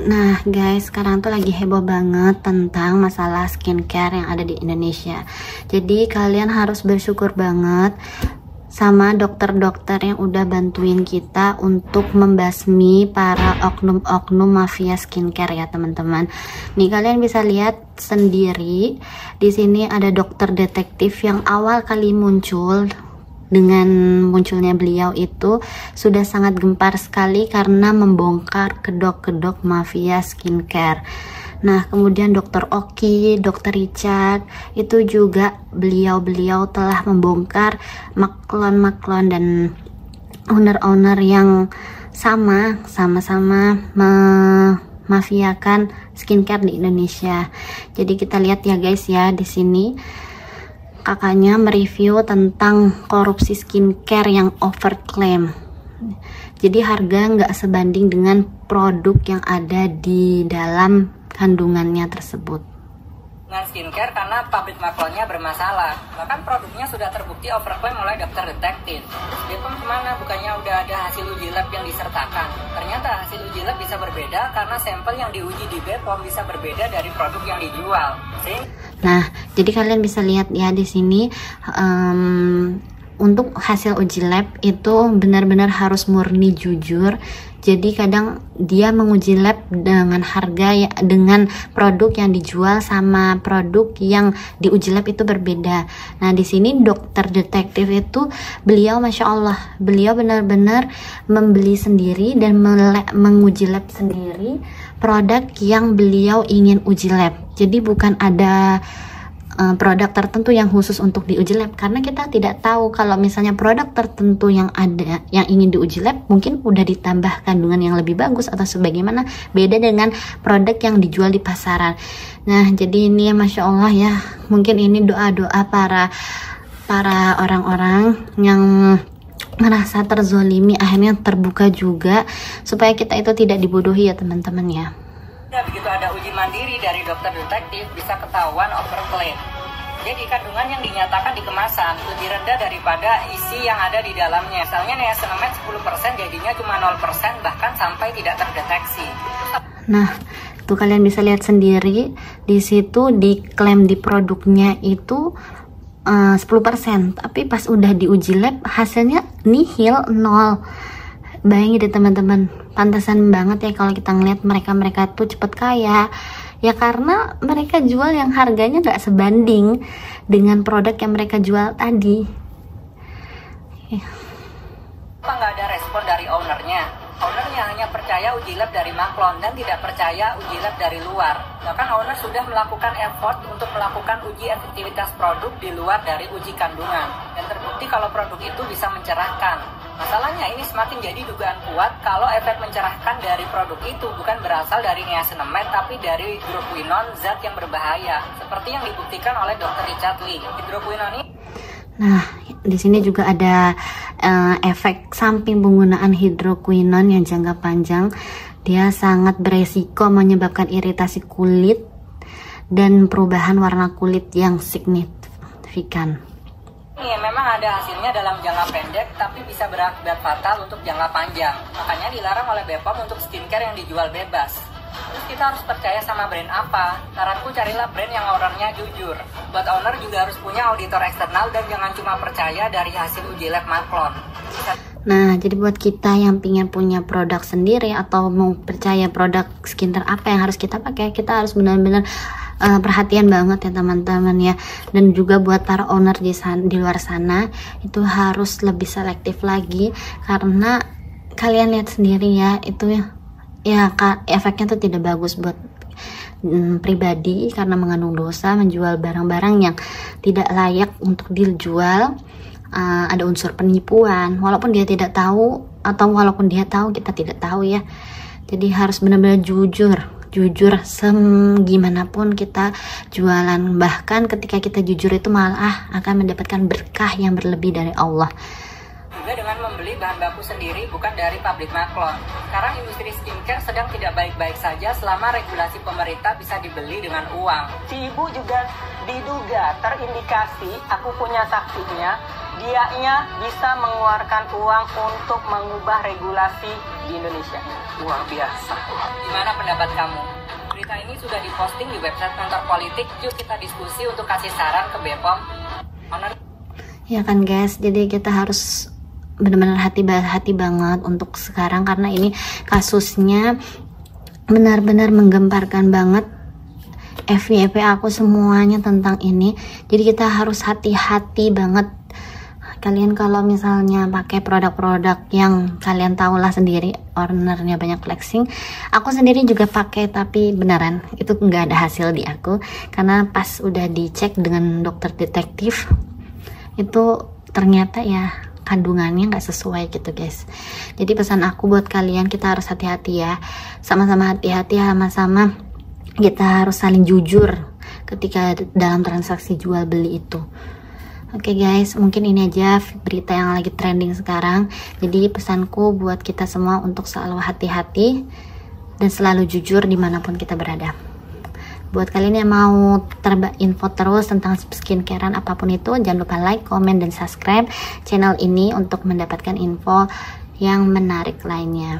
Nah guys, sekarang tuh lagi heboh banget tentang masalah skincare yang ada di Indonesia. Jadi kalian harus bersyukur banget sama dokter-dokter yang udah bantuin kita untuk membasmi para oknum-oknum mafia skincare ya teman-teman. Nih kalian bisa lihat sendiri di sini ada dokter detektif yang awal kali muncul dengan munculnya beliau itu sudah sangat gempar sekali karena membongkar kedok-kedok mafia skincare. Nah, kemudian Dokter Oki, Dokter Richard, itu juga beliau-beliau telah membongkar maklon-maklon dan owner-owner yang sama, sama-sama memafiakan skincare di Indonesia. Jadi kita lihat ya guys ya di sini kakaknya mereview tentang korupsi skincare yang overclaim. Jadi harga nggak sebanding dengan produk yang ada di dalam kandungannya tersebut dengan skincare karena pabrik maklonnya bermasalah. Bahkan produknya sudah terbukti overclaim oleh dokter detektif. Bepom ke mana? Bukannya udah ada hasil uji lab yang disertakan? Ternyata hasil uji lab bisa berbeda karena sampel yang diuji di Bepom bisa berbeda dari produk yang dijual. Sehingga Nah, jadi kalian bisa lihat ya di sini um, untuk hasil uji lab itu benar-benar harus murni jujur. Jadi kadang dia menguji lab dengan harga ya dengan produk yang dijual sama produk yang diuji lab itu berbeda. Nah di sini dokter detektif itu beliau masya Allah beliau benar-benar membeli sendiri dan menguji lab sendiri produk yang beliau ingin uji lab. Jadi bukan ada uh, produk tertentu yang khusus untuk diuji lab karena kita tidak tahu kalau misalnya produk tertentu yang ada yang ingin diuji lab mungkin udah ditambah kandungan yang lebih bagus atau sebagaimana beda dengan produk yang dijual di pasaran. Nah, jadi ini ya Masya Allah ya, mungkin ini doa-doa para para orang-orang yang merasa terzolimi akhirnya terbuka juga supaya kita itu tidak dibodohi ya teman-teman ya. Ya, begitu ada uji mandiri dari dokter detektif bisa ketahuan overclaim. Jadi kandungan yang dinyatakan di kemasan lebih rendah daripada isi yang ada di dalamnya. Misalnya niacinamide 10% jadinya cuma 0% bahkan sampai tidak terdeteksi. Nah, tuh kalian bisa lihat sendiri di situ diklaim di produknya itu uh, 10% tapi pas udah diuji lab hasilnya nihil nol bayangin deh teman-teman pantasan banget ya kalau kita ngeliat mereka-mereka tuh cepet kaya ya karena mereka jual yang harganya gak sebanding dengan produk yang mereka jual tadi ya. apa nggak ada respon dari ownernya ownernya hanya percaya uji lab dari Maklon dan tidak percaya uji lab dari luar. Bahkan owner sudah melakukan effort untuk melakukan uji efektivitas produk di luar dari uji kandungan. Dan terbukti kalau produk itu bisa mencerahkan. Masalahnya ini semakin jadi dugaan kuat kalau efek mencerahkan dari produk itu bukan berasal dari niacinamide tapi dari hidroquinon zat yang berbahaya. Seperti yang dibuktikan oleh Dr. Richard Lee. Hidroquinon ini Nah, di sini juga ada uh, efek samping penggunaan hidroquinon yang jangka panjang. Dia sangat beresiko menyebabkan iritasi kulit dan perubahan warna kulit yang signifikan. Ya, memang ada hasilnya dalam jangka pendek, tapi bisa berakibat fatal untuk jangka panjang. Makanya dilarang oleh BPOM untuk skincare yang dijual bebas. Terus kita harus percaya sama brand apa? Saranku carilah brand yang ownernya jujur. Buat owner juga harus punya auditor eksternal dan jangan cuma percaya dari hasil uji lab Maklon. Nah, jadi buat kita yang ingin punya produk sendiri atau mau percaya produk skincare apa yang harus kita pakai, kita harus benar-benar uh, perhatian banget ya teman-teman ya. Dan juga buat para owner di sana, di luar sana itu harus lebih selektif lagi. Karena kalian lihat sendiri ya itu ya ya efeknya tuh tidak bagus buat mm, pribadi karena mengandung dosa menjual barang-barang yang tidak layak untuk dijual. Uh, ada unsur penipuan. Walaupun dia tidak tahu atau walaupun dia tahu kita tidak tahu ya. Jadi harus benar-benar jujur jujur segimanapun kita jualan bahkan ketika kita jujur itu malah akan mendapatkan berkah yang berlebih dari Allah juga dengan membeli bahan baku sendiri bukan dari pabrik maklon. Sekarang industri skincare sedang tidak baik-baik saja selama regulasi pemerintah bisa dibeli dengan uang. Si ibu juga diduga terindikasi, aku punya saksinya, dianya bisa mengeluarkan uang untuk mengubah regulasi di Indonesia. Luar biasa. Gimana pendapat kamu? Berita ini sudah diposting di website kantor politik. Yuk kita diskusi untuk kasih saran ke BPOM. Honor ya kan guys jadi kita harus benar-benar hati hati banget untuk sekarang karena ini kasusnya benar-benar menggemparkan banget FYP aku semuanya tentang ini jadi kita harus hati-hati banget kalian kalau misalnya pakai produk-produk yang kalian tahu lah sendiri ownernya banyak flexing aku sendiri juga pakai tapi beneran itu nggak ada hasil di aku. Karena pas udah dicek dengan dokter detektif itu ternyata ya kandungannya nggak sesuai gitu guys. Jadi pesan aku buat kalian kita harus hati-hati ya. Sama-sama hati-hati sama-sama kita harus saling jujur ketika dalam transaksi jual beli itu Oke okay guys, mungkin ini aja berita yang lagi trending sekarang. Jadi pesanku buat kita semua untuk selalu hati-hati dan selalu jujur di mana pun kita berada. Buat kalian yang mau terba info terus tentang skincarean apa pun itu, jangan lupa like, comment, dan subscribe channel ini untuk mendapatkan info yang menarik lainnya.